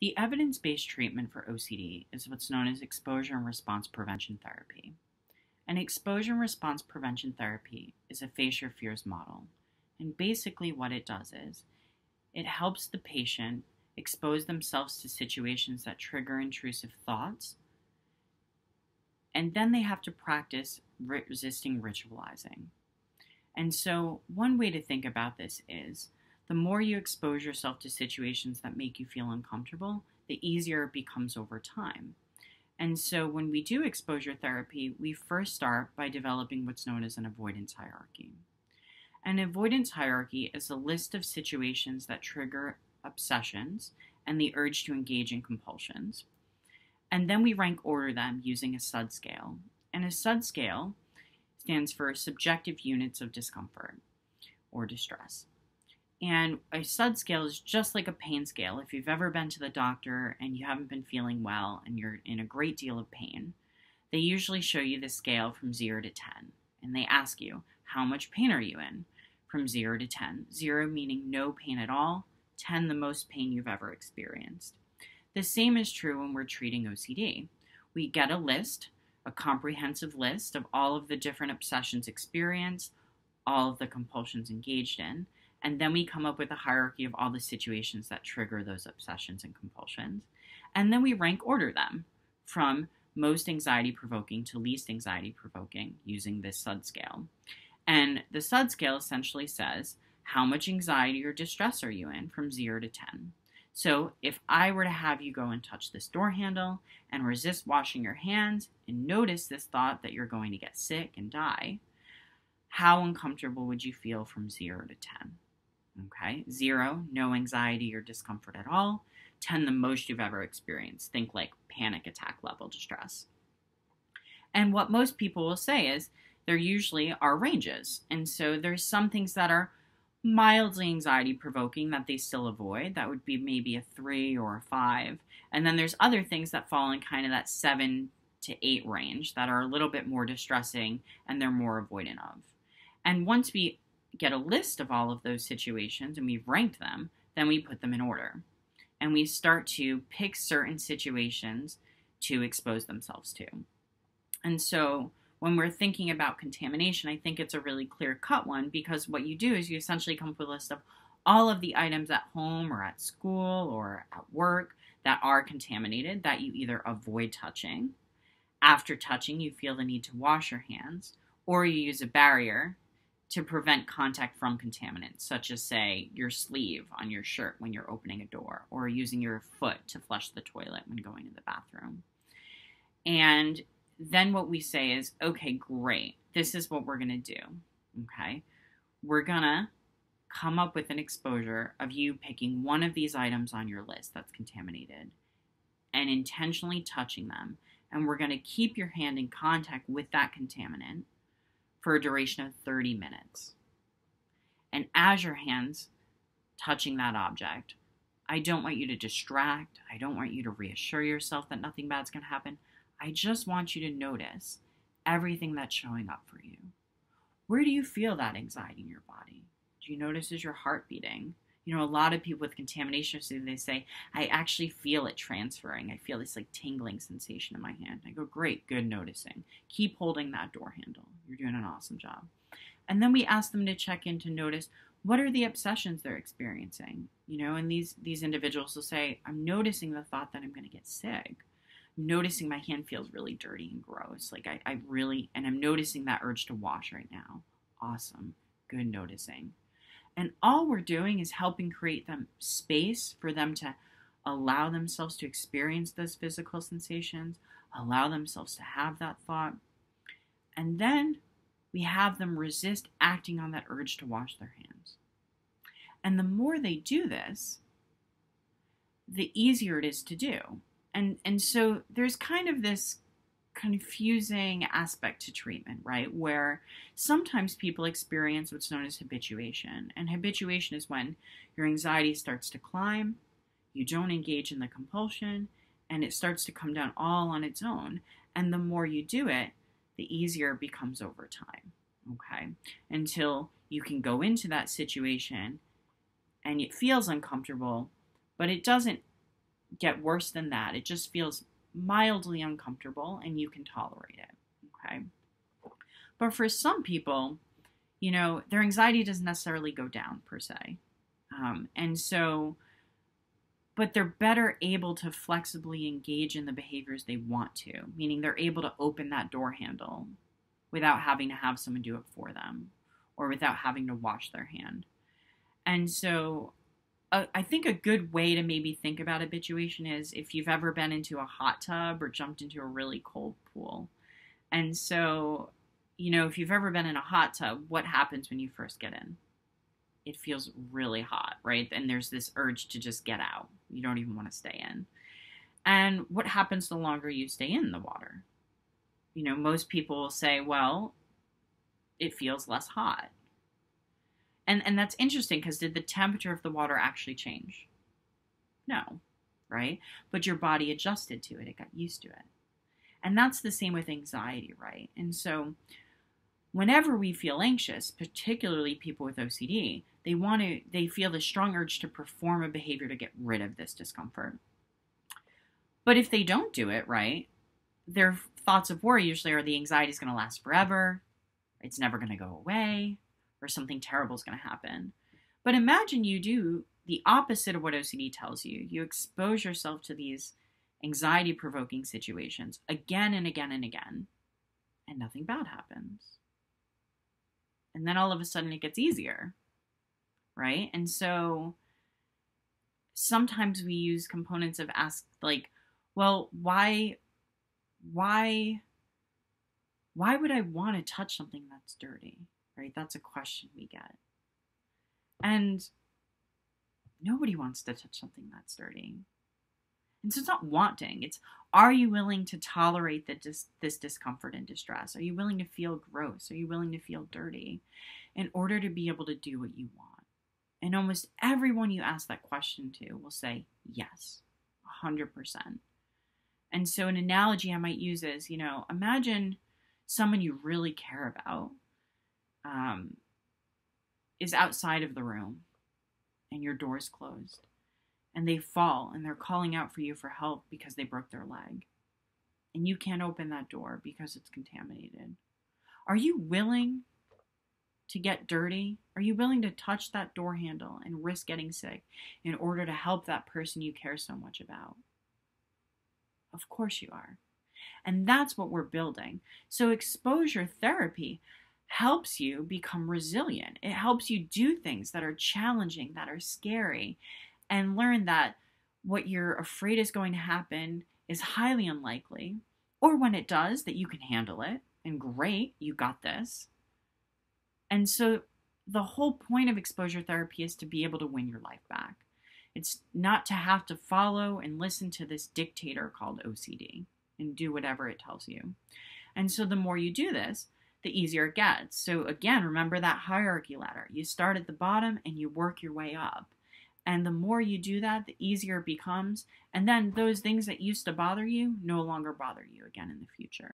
The evidence based treatment for OCD is what's known as exposure and response prevention therapy. And exposure and response prevention therapy is a face your fears model. And basically, what it does is it helps the patient expose themselves to situations that trigger intrusive thoughts. And then they have to practice resisting ritualizing. And so, one way to think about this is the more you expose yourself to situations that make you feel uncomfortable, the easier it becomes over time. And so, when we do exposure therapy, we first start by developing what's known as an avoidance hierarchy. An avoidance hierarchy is a list of situations that trigger obsessions and the urge to engage in compulsions. And then we rank order them using a SUD scale. And a SUD scale stands for subjective units of discomfort or distress. And a SUD scale is just like a pain scale. If you've ever been to the doctor and you haven't been feeling well and you're in a great deal of pain, they usually show you the scale from 0 to 10. And they ask you, how much pain are you in? From 0 to 10. 0 meaning no pain at all, 10 the most pain you've ever experienced. The same is true when we're treating OCD. We get a list, a comprehensive list of all of the different obsessions experienced, all of the compulsions engaged in, and then we come up with a hierarchy of all the situations that trigger those obsessions and compulsions. And then we rank order them from most anxiety provoking to least anxiety provoking using this SUD scale. And the SUD scale essentially says how much anxiety or distress are you in from 0 to 10. So if I were to have you go and touch this door handle and resist washing your hands and notice this thought that you're going to get sick and die, how uncomfortable would you feel from 0 to 10? Okay, zero, no anxiety or discomfort at all. 10, the most you've ever experienced. Think like panic attack level distress. And what most people will say is there usually are ranges. And so there's some things that are mildly anxiety provoking that they still avoid. That would be maybe a three or a five. And then there's other things that fall in kind of that seven to eight range that are a little bit more distressing and they're more avoidant of. And once we get a list of all of those situations and we've ranked them, then we put them in order. And we start to pick certain situations to expose themselves to. And so when we're thinking about contamination, I think it's a really clear cut one because what you do is you essentially come up with a list of all of the items at home or at school or at work that are contaminated that you either avoid touching. After touching, you feel the need to wash your hands, or you use a barrier to prevent contact from contaminants, such as, say, your sleeve on your shirt when you're opening a door, or using your foot to flush the toilet when going to the bathroom. And then what we say is, okay, great, this is what we're going to do. Okay, we're going to come up with an exposure of you picking one of these items on your list that's contaminated and intentionally touching them. And we're going to keep your hand in contact with that contaminant for a duration of 30 minutes. And as your hands touching that object, I don't want you to distract. I don't want you to reassure yourself that nothing bad's going to happen. I just want you to notice everything that's showing up for you. Where do you feel that anxiety in your body? Do you notice is your heart beating? You know, a lot of people with contamination, so they say, I actually feel it transferring. I feel this like tingling sensation in my hand. I go, great, good noticing. Keep holding that door handle. You're doing an awesome job. And then we ask them to check in to notice what are the obsessions they're experiencing. You know, and these these individuals will say, I'm noticing the thought that I'm going to get sick. I'm noticing my hand feels really dirty and gross. Like I, I really, and I'm noticing that urge to wash right now. Awesome. Good noticing. And all we're doing is helping create them space for them to allow themselves to experience those physical sensations, allow themselves to have that thought. And then we have them resist acting on that urge to wash their hands. And the more they do this, the easier it is to do. And and so there's kind of this confusing aspect to treatment, right? Where sometimes people experience what's known as habituation. And habituation is when your anxiety starts to climb, you don't engage in the compulsion, and it starts to come down all on its own. And the more you do it, the easier it becomes over time, okay? Until you can go into that situation and it feels uncomfortable, but it doesn't get worse than that. It just feels mildly uncomfortable and you can tolerate it. Okay. But for some people, you know, their anxiety doesn't necessarily go down per se. Um, and so, but they're better able to flexibly engage in the behaviors they want to, meaning they're able to open that door handle without having to have someone do it for them or without having to wash their hand. And so uh, I think a good way to maybe think about habituation is if you've ever been into a hot tub or jumped into a really cold pool. And so, you know, if you've ever been in a hot tub, what happens when you first get in? It feels really hot, right? And there's this urge to just get out. You don't even want to stay in. And what happens the longer you stay in the water? You know, most people will say, well, it feels less hot and and that's interesting because did the temperature of the water actually change? No, right? But your body adjusted to it. It got used to it. And that's the same with anxiety, right? And so whenever we feel anxious, particularly people with OCD, they want to they feel the strong urge to perform a behavior to get rid of this discomfort. But if they don't do it right, their thoughts of worry usually are the anxiety is going to last forever. It's never going to go away or something terrible is going to happen. But imagine you do the opposite of what OCD tells you. You expose yourself to these anxiety provoking situations again and again and again, and nothing bad happens. And then all of a sudden it gets easier, right? And so sometimes we use components of ask, like, well, why, why, why would I want to touch something that's dirty? Right? That's a question we get. And nobody wants to touch something that's dirty. And so it's not wanting, it's are you willing to tolerate the dis- this discomfort and distress? Are you willing to feel gross? Are you willing to feel dirty in order to be able to do what you want? And almost everyone you ask that question to will say yes, 100%. And so, an analogy I might use is you know, imagine someone you really care about um, is outside of the room and your door's closed and they fall and they're calling out for you for help because they broke their leg and you can't open that door because it's contaminated. Are you willing to get dirty? Are you willing to touch that door handle and risk getting sick in order to help that person you care so much about? Of course you are. And that's what we're building. So, exposure therapy helps you become resilient. It helps you do things that are challenging, that are scary, and learn that what you're afraid is going to happen is highly unlikely. Or when it does, that you can handle it. And great, you got this. And so the whole point of exposure therapy is to be able to win your life back. It's not to have to follow and listen to this dictator called OCD and do whatever it tells you. And so the more you do this, the easier it gets. So, again, remember that hierarchy ladder. You start at the bottom and you work your way up. And the more you do that, the easier it becomes. And then those things that used to bother you no longer bother you again in the future.